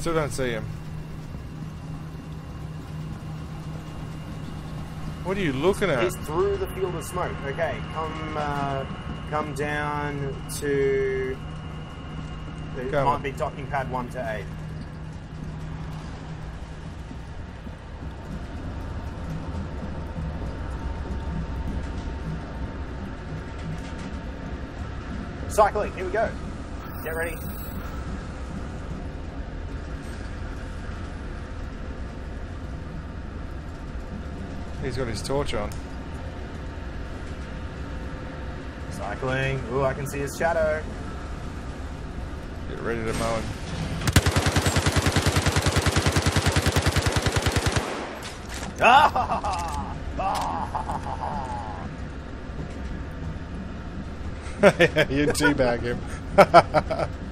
Still don't see him. What are you looking at? He's through the field of smoke. Okay, come uh, come down to. It Come might on. be docking pad one to eight. Cycling. Here we go. Get ready. He's got his torch on. Cycling. Ooh, I can see his shadow. Get ready to mow him. Ah! Ah! you teabag him.